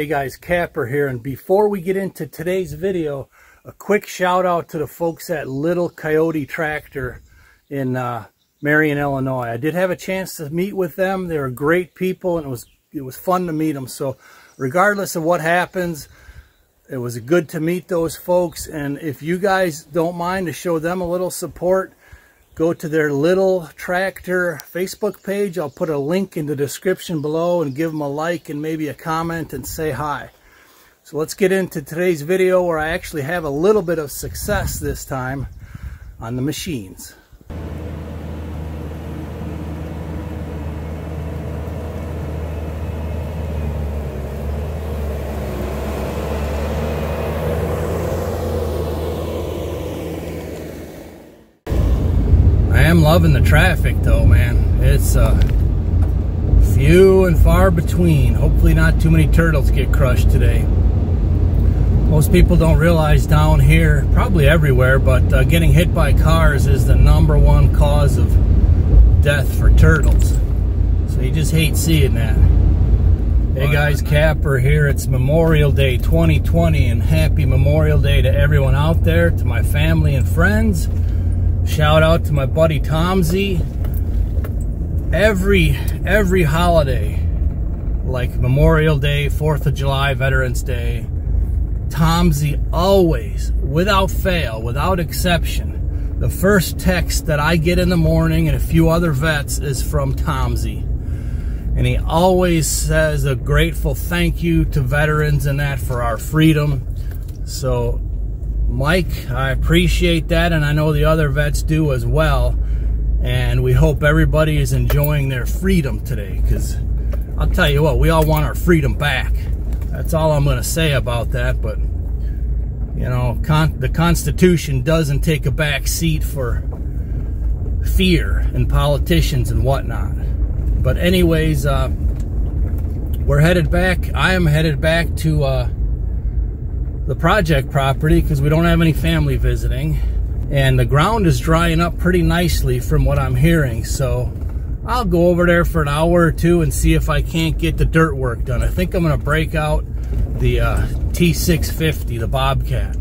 Hey guys, Kapper here, and before we get into today's video, a quick shout out to the folks at Little Coyote Tractor in uh, Marion, Illinois. I did have a chance to meet with them. They were great people, and it was it was fun to meet them. So, regardless of what happens, it was good to meet those folks. And if you guys don't mind to show them a little support, go to their Little Tractor Facebook page. I'll put a link in the description below and give them a like and maybe a comment and say hi. So let's get into today's video where I actually have a little bit of success this time on the machines. Am loving the traffic though, man. It's uh, few and far between. Hopefully not too many turtles get crushed today. Most people don't realize down here, probably everywhere, but uh, getting hit by cars is the number one cause of death for turtles. So you just hate seeing that. Hey guys, Kapper here. It's Memorial Day 2020 and happy Memorial Day to everyone out there, to my family and friends. Shout out to my buddy Tomsy. Every every holiday, like Memorial Day, 4th of July, Veterans Day, Tomsy always, without fail, without exception, the first text that I get in the morning and a few other vets is from Tomsy. And he always says a grateful thank you to veterans and that for our freedom. So Mike, I appreciate that, and I know the other vets do as well. And we hope everybody is enjoying their freedom today, because I'll tell you what, we all want our freedom back. That's all I'm going to say about that, but, you know, con the Constitution doesn't take a back seat for fear and politicians and whatnot. But anyways, uh, we're headed back. I am headed back to... Uh, the project property because we don't have any family visiting. And the ground is drying up pretty nicely from what I'm hearing. So I'll go over there for an hour or two and see if I can't get the dirt work done. I think I'm going to break out the uh, T650, the Bobcat.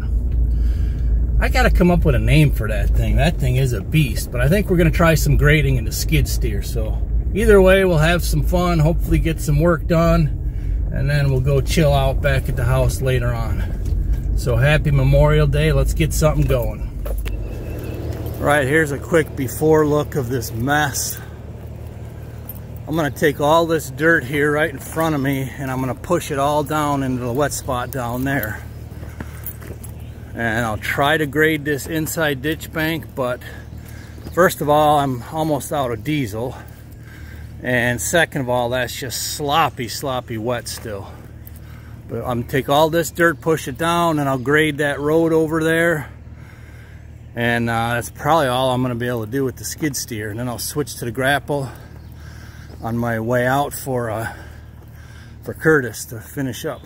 I got to come up with a name for that thing. That thing is a beast. But I think we're going to try some grading into skid steer. So either way, we'll have some fun, hopefully get some work done, and then we'll go chill out back at the house later on. So happy Memorial Day. Let's get something going. All right, here's a quick before look of this mess. I'm gonna take all this dirt here right in front of me and I'm gonna push it all down into the wet spot down there. And I'll try to grade this inside ditch bank, but first of all, I'm almost out of diesel. And second of all, that's just sloppy, sloppy wet still. But I'm take all this dirt, push it down, and I'll grade that road over there. And uh, that's probably all I'm gonna be able to do with the skid steer. And then I'll switch to the grapple on my way out for, uh, for Curtis to finish up.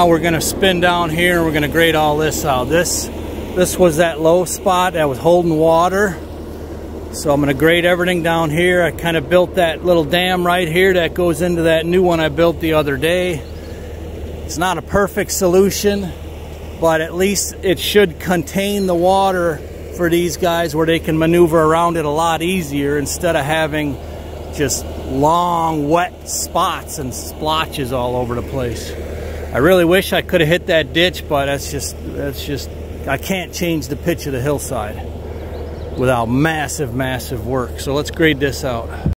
Now we're gonna spin down here and we're gonna grade all this out. This, this was that low spot that was holding water. So I'm gonna grade everything down here. I kind of built that little dam right here that goes into that new one I built the other day. It's not a perfect solution, but at least it should contain the water for these guys where they can maneuver around it a lot easier instead of having just long wet spots and splotches all over the place. I really wish I could have hit that ditch, but that's just, that's just, I can't change the pitch of the hillside without massive, massive work. So let's grade this out.